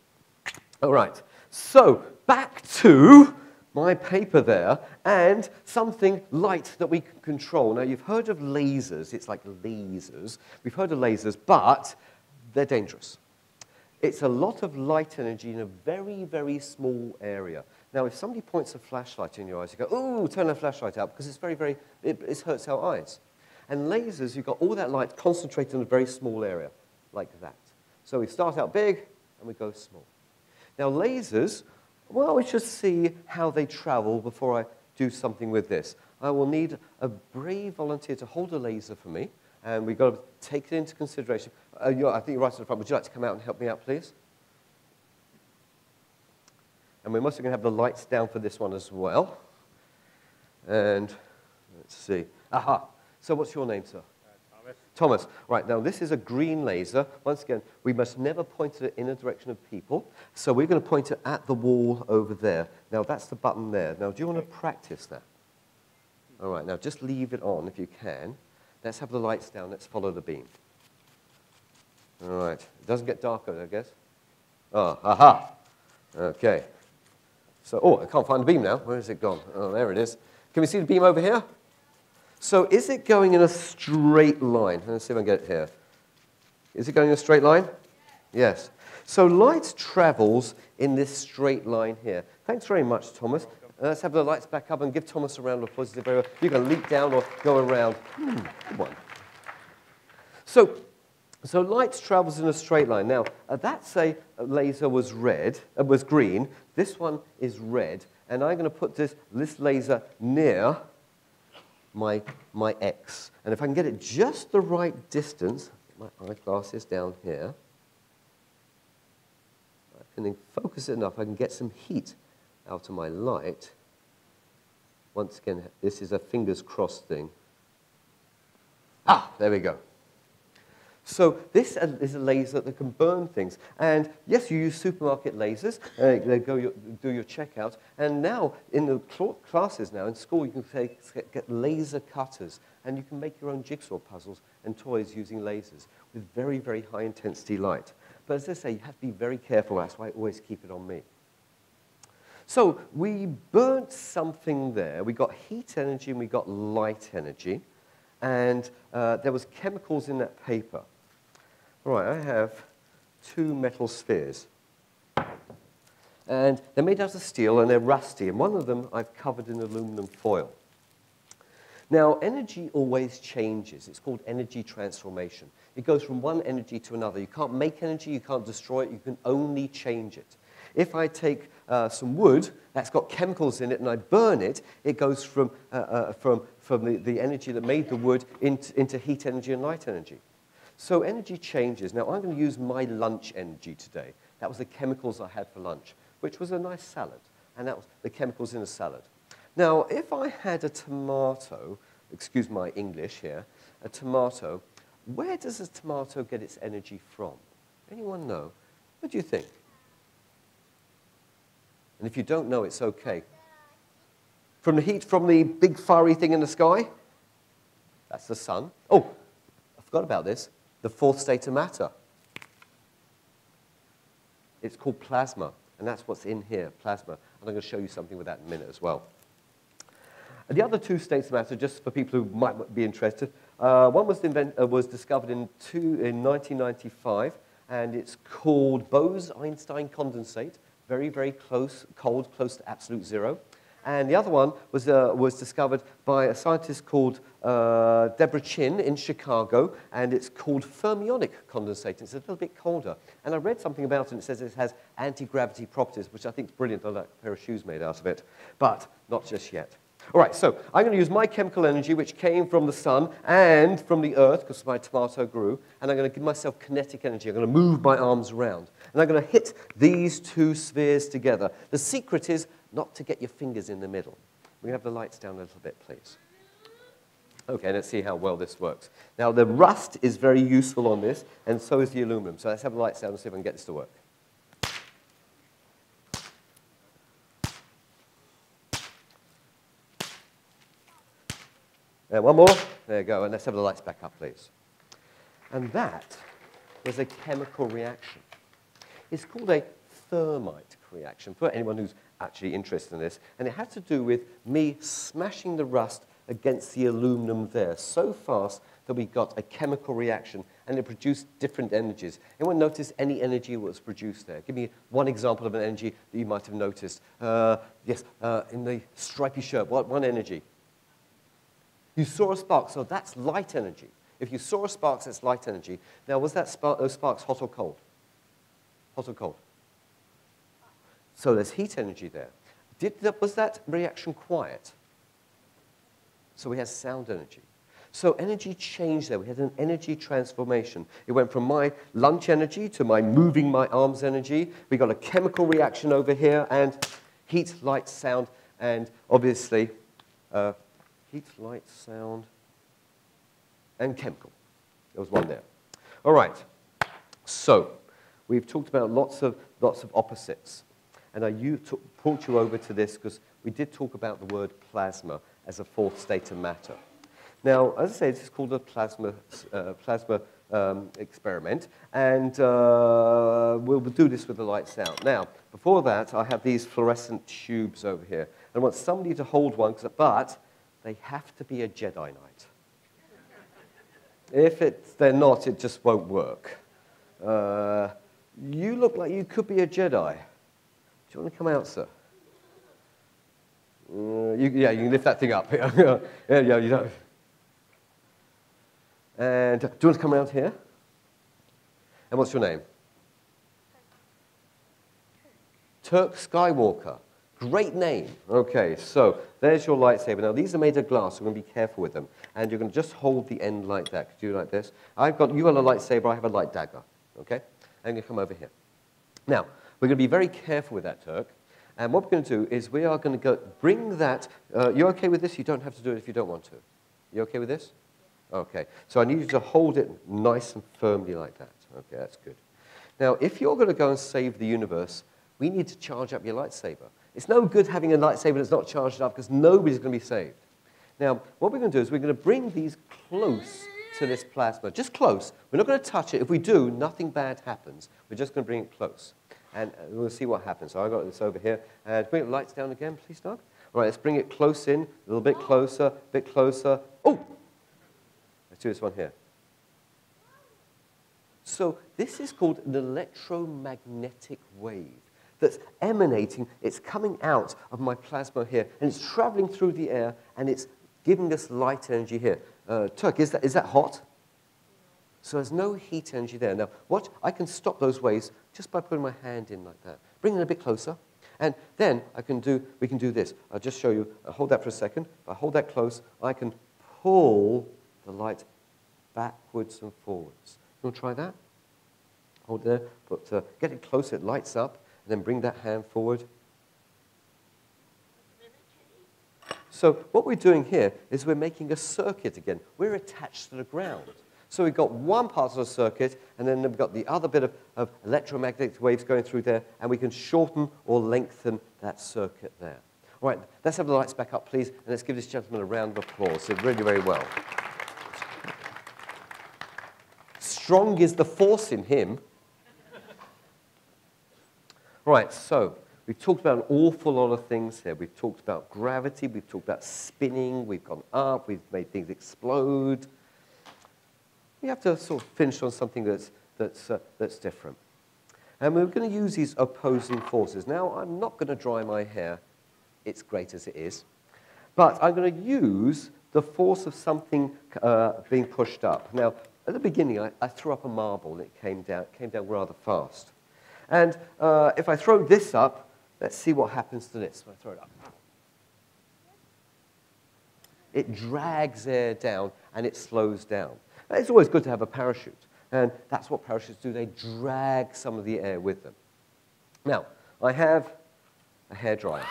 All right. So back to my paper there and something light that we can control. Now, you've heard of lasers. It's like lasers. We've heard of lasers, but they're dangerous. It's a lot of light energy in a very, very small area. Now, if somebody points a flashlight in your eyes, you go, oh, turn the flashlight out, because it's very, very, it, it hurts our eyes. And lasers, you've got all that light concentrated in a very small area, like that. So we start out big, and we go small. Now, lasers, well, we should see how they travel before I do something with this. I will need a brave volunteer to hold a laser for me, and we've got to take it into consideration. Uh, I think you're right at the front. Would you like to come out and help me out, please? And we're mostly going to have the lights down for this one as well. And let's see. Aha. So what's your name, sir? Uh, Thomas. Thomas. Right, now this is a green laser. Once again, we must never point it in the direction of people. So we're going to point it at the wall over there. Now that's the button there. Now do you want to practice that? All right, now just leave it on if you can. Let's have the lights down. Let's follow the beam. All right. It doesn't get darker, I guess. Oh, aha. Okay. So, oh, I can't find the beam now. Where has it gone? Oh, there it is. Can we see the beam over here? So is it going in a straight line? Let's see if I can get it here. Is it going in a straight line? Yes. So light travels in this straight line here. Thanks very much, Thomas. Uh, let's have the lights back up and give Thomas a round of applause. You can leap down or go around. Hmm, good one. So so light travels in a straight line. Now, that say laser was red, uh, was green. This one is red, and I'm going to put this, this laser near my, my X. And if I can get it just the right distance, my eyeglasses down here, I can focus it enough, I can get some heat out of my light. Once again, this is a fingers crossed thing. Ah, there we go. So this is a laser that can burn things. And yes, you use supermarket lasers. Uh, they go your, do your checkout. And now in the classes now in school, you can get laser cutters. And you can make your own jigsaw puzzles and toys using lasers with very, very high intensity light. But as I say, you have to be very careful. That's why I always keep it on me. So we burnt something there. We got heat energy and we got light energy. And uh, there was chemicals in that paper. Right, I have two metal spheres. And they're made out of steel and they're rusty, and one of them I've covered in aluminum foil. Now, energy always changes. It's called energy transformation. It goes from one energy to another. You can't make energy, you can't destroy it, you can only change it. If I take uh, some wood that's got chemicals in it and I burn it, it goes from, uh, uh, from, from the, the energy that made the wood into, into heat energy and light energy. So energy changes. Now, I'm going to use my lunch energy today. That was the chemicals I had for lunch, which was a nice salad. And that was the chemicals in a salad. Now, if I had a tomato, excuse my English here, a tomato, where does a tomato get its energy from? Anyone know? What do you think? And if you don't know, it's okay. From the heat from the big fiery thing in the sky? That's the sun. Oh, I forgot about this the fourth state of matter. It's called plasma. And that's what's in here, plasma. And I'm going to show you something with that in a minute as well. And the other two states of matter, just for people who might be interested, uh, one was, invent, uh, was discovered in, two, in 1995, and it's called Bose-Einstein condensate, very, very close, cold, close to absolute zero. And the other one was, uh, was discovered by a scientist called uh, Deborah Jin in Chicago, and it's called fermionic condensate. It's a little bit colder. And I read something about it, and it says it has anti-gravity properties, which I think is brilliant. I like a pair of shoes made out of it. But not just yet. All right, so I'm going to use my chemical energy, which came from the sun and from the earth, because my tomato grew, and I'm going to give myself kinetic energy. I'm going to move my arms around. And I'm going to hit these two spheres together. The secret is not to get your fingers in the middle. We have the lights down a little bit, please. Okay, let's see how well this works. Now, the rust is very useful on this, and so is the aluminum. So let's have the lights down and see if I can get this to work. And one more. There you go. And let's have the lights back up, please. And that was a chemical reaction. It's called a thermite reaction for anyone who's actually interested in this. And it had to do with me smashing the rust against the aluminum there so fast that we got a chemical reaction and it produced different energies. Anyone notice any energy was produced there? Give me one example of an energy that you might have noticed. Uh, yes, uh, in the stripy shirt, what, one energy? You saw a spark, so that's light energy. If you saw a spark, that's light energy. Now, was that spark, those sparks hot or cold? Hot or cold? So there's heat energy there. Did that, was that reaction quiet? So we had sound energy. So energy changed there. We had an energy transformation. It went from my lunch energy to my moving my arms energy. We got a chemical reaction over here and heat, light, sound, and obviously uh, heat, light, sound, and chemical. There was one there. All right. So we've talked about lots of, lots of opposites. And I brought you over to this because we did talk about the word plasma as a fourth state of matter. Now, as I say, this is called a plasma, uh, plasma um, experiment, and uh, we'll do this with the lights out. Now, before that, I have these fluorescent tubes over here. I want somebody to hold one, but they have to be a Jedi Knight. if it's, they're not, it just won't work. Uh, you look like you could be a Jedi you want to come out, sir? Uh, you, yeah, you can lift that thing up. yeah, yeah, you know. And do you want to come around here? And what's your name? Turk Skywalker. Great name. Okay, so there's your lightsaber. Now, these are made of glass, so we're going to be careful with them. And you're going to just hold the end like that. Could you do like this? I've got, you got a lightsaber, I have a light dagger. Okay? And you come over here. Now, we're going to be very careful with that, Turk. And what we're going to do is we are going to go bring that. Uh, you okay with this? You don't have to do it if you don't want to. You okay with this? Okay. So I need you to hold it nice and firmly like that. Okay, that's good. Now, if you're going to go and save the universe, we need to charge up your lightsaber. It's no good having a lightsaber that's not charged up because nobody's going to be saved. Now, what we're going to do is we're going to bring these close to this plasma, just close. We're not going to touch it. If we do, nothing bad happens. We're just going to bring it close and uh, we'll see what happens. So I've got this over here. And bring the lights down again, please, Doug. All right, let's bring it close in, a little bit closer, a bit closer. Oh! Let's do this one here. So this is called an electromagnetic wave that's emanating, it's coming out of my plasma here, and it's traveling through the air, and it's giving us light energy here. Uh, Turk, is that, is that hot? So there's no heat energy there. Now, watch, I can stop those waves just by putting my hand in like that. Bring it a bit closer. And then I can do, we can do this. I'll just show you. I'll hold that for a second. If I hold that close, I can pull the light backwards and forwards. You want to try that? Hold there, but uh, get it close, it lights up, and then bring that hand forward. So what we're doing here is we're making a circuit again. We're attached to the ground. So we've got one part of the circuit, and then we've got the other bit of, of electromagnetic waves going through there, and we can shorten or lengthen that circuit there. All right, let's have the lights back up, please, and let's give this gentleman a round of applause. He did really, very well. Strong is the force in him. Right, so we've talked about an awful lot of things here. We've talked about gravity, we've talked about spinning, we've gone up, we've made things explode. We have to sort of finish on something that's, that's, uh, that's different. And we're going to use these opposing forces. Now, I'm not going to dry my hair. It's great as it is. But I'm going to use the force of something uh, being pushed up. Now, at the beginning, I, I, threw up a marble and it came down, came down rather fast. And uh, if I throw this up, let's see what happens to this when I throw it up. It drags air down and it slows down. It's always good to have a parachute. And that's what parachutes do. They drag some of the air with them. Now, I have a hairdryer.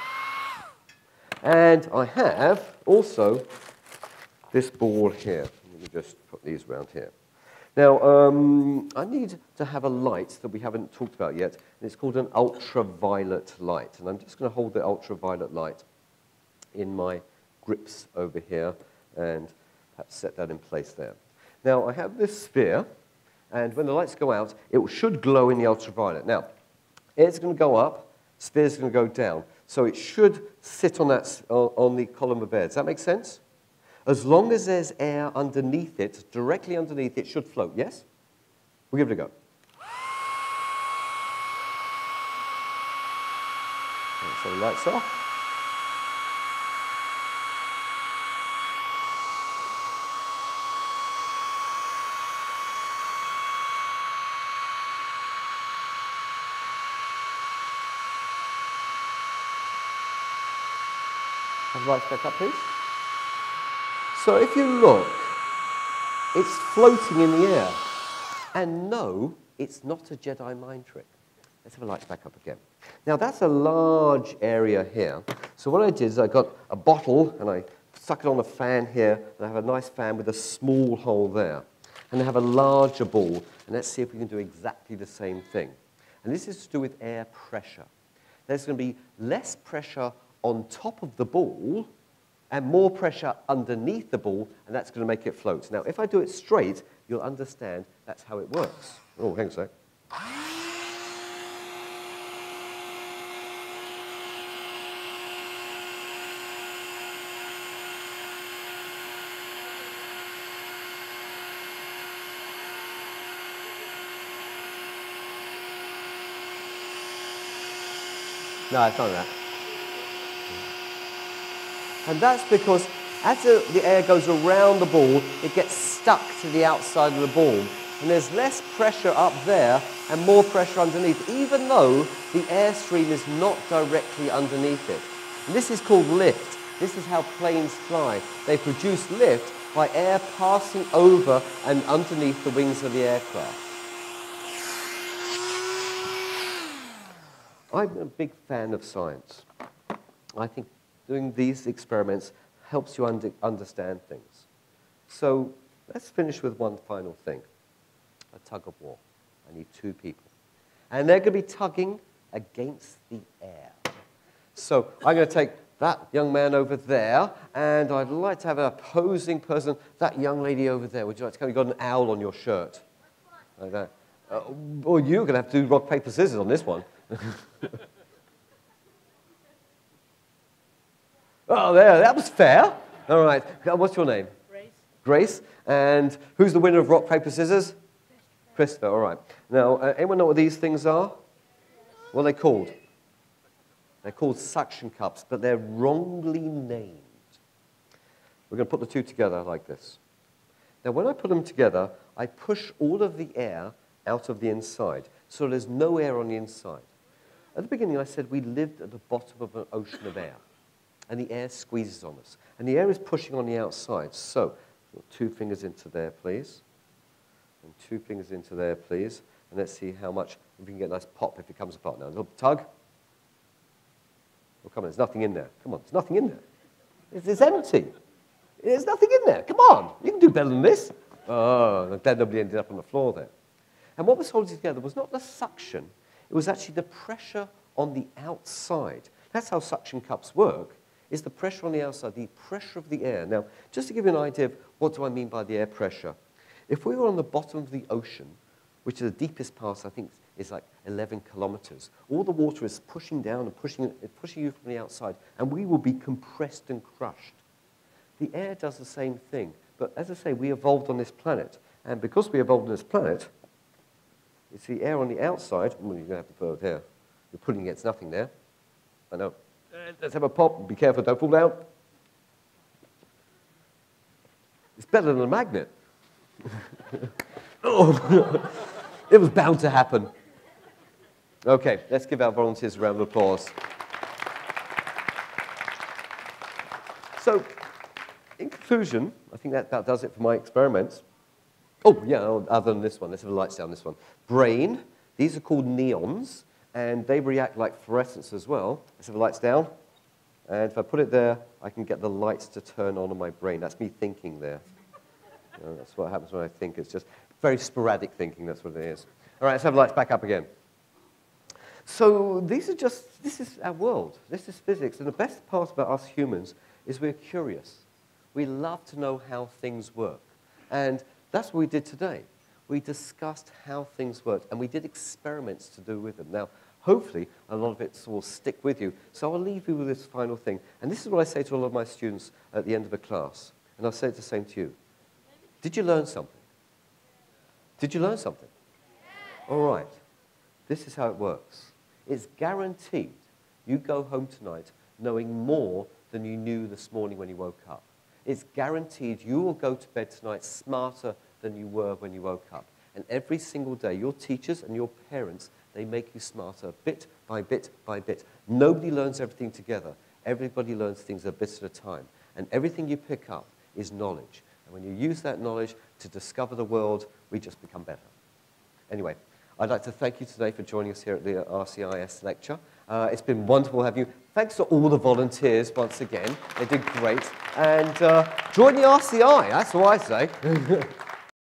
And I have also this ball here. Let me just put these around here. Now, um, I need to have a light that we haven't talked about yet, and it's called an ultraviolet light. And I'm just going to hold the ultraviolet light in my grips over here and perhaps set that in place there. Now, I have this sphere, and when the lights go out, it should glow in the ultraviolet. Now, air's going to go up, sphere's going to go down. So it should sit on, that, on the column of air. Does that make sense? As long as there's air underneath it, directly underneath it, should float. Yes? We'll give it a go. So the lights off. Lights back up, please. So if you look, it's floating in the air. And no, it's not a Jedi mind trick. Let's have a light back up again. Now that's a large area here. So what I did is I got a bottle and I stuck it on a fan here. And I have a nice fan with a small hole there. And I have a larger ball. And let's see if we can do exactly the same thing. And this is to do with air pressure. There's going to be less pressure on top of the ball and more pressure underneath the ball, and that's going to make it float. Now, if I do it straight, you'll understand that's how it works. Oh, hang on a sec. No, it's not that. And that's because as the air goes around the ball, it gets stuck to the outside of the ball. And there's less pressure up there and more pressure underneath, even though the airstream is not directly underneath it. And this is called lift. This is how planes fly. They produce lift by air passing over and underneath the wings of the aircraft. I'm a big fan of science. I think doing these experiments helps you under, understand things. So let's finish with one final thing a tug of war. I need two people. And they're going to be tugging against the air. So I'm going to take that young man over there, and I'd like to have an opposing person, that young lady over there. Would you like to come? You've got an owl on your shirt. Like that. Uh, well, you're going to have to do rock, paper, scissors on this one. Oh, there, that was fair. All right. What's your name? Grace. Grace. And who's the winner of rock, paper, scissors? Christopher. Christopher, all right. Now, uh, anyone know what these things are? What are they called? They're called suction cups, but they're wrongly named. We're going to put the two together like this. Now, when I put them together, I push all of the air out of the inside, so there's no air on the inside. At the beginning, I said we lived at the bottom of an ocean of air and the air squeezes on us. And the air is pushing on the outside. So, two fingers into there, please. And two fingers into there, please. And let's see how much, we can get a nice pop if it comes apart now. A little tug. Oh, come on, there's nothing in there. Come on, there's nothing in there. It's, it's empty. There's nothing in there. Come on, you can do better than this. Oh, I'm glad nobody ended up on the floor there. And what was holding together was not the suction, it was actually the pressure on the outside. That's how suction cups work is the pressure on the outside, the pressure of the air. Now, just to give you an idea of what do I mean by the air pressure, if we were on the bottom of the ocean, which is the deepest part, I think, is like 11 kilometers. All the water is pushing down and pushing, pushing you from the outside, and we will be compressed and crushed. The air does the same thing. But as I say, we evolved on this planet. And because we evolved on this planet, it's the air on the outside. Well, you're going to have to put it there. You're putting against nothing there. I know. Uh, let's have a pop. Be careful, don't fall down. It's better than a magnet. oh, it was bound to happen. Okay, let's give our volunteers a round of applause. So, in conclusion, I think that, that does it for my experiments. Oh, yeah, other than this one, let's have the lights down this one. Brain, these are called neons, and they react like fluorescence as well. Have the lights down. And if I put it there, I can get the lights to turn on in my brain. That's me thinking there. You know, that's what happens when I think. It's just very sporadic thinking, that's what it is. All right, let's have the lights back up again. So these are just, this is our world. This is physics. And the best part about us humans is we're curious. We love to know how things work. And that's what we did today. We discussed how things worked, and we did experiments to do with them. Now, hopefully, a lot of it will stick with you. So I'll leave you with this final thing. And this is what I say to a lot of my students at the end of a class. And I'll say the same to you. Did you learn something? Did you learn something? All right. This is how it works. It's guaranteed you go home tonight knowing more than you knew this morning when you woke up. It's guaranteed you will go to bed tonight smarter than you were when you woke up. And every single day, your teachers and your parents, they make you smarter bit by bit by bit. Nobody learns everything together. Everybody learns things a bit at a time. And everything you pick up is knowledge. And when you use that knowledge to discover the world, we just become better. Anyway, I'd like to thank you today for joining us here at the RCIS lecture. Uh, it's been wonderful to have you. Thanks to all the volunteers once again. They did great. And uh, join the RCI, that's what I say.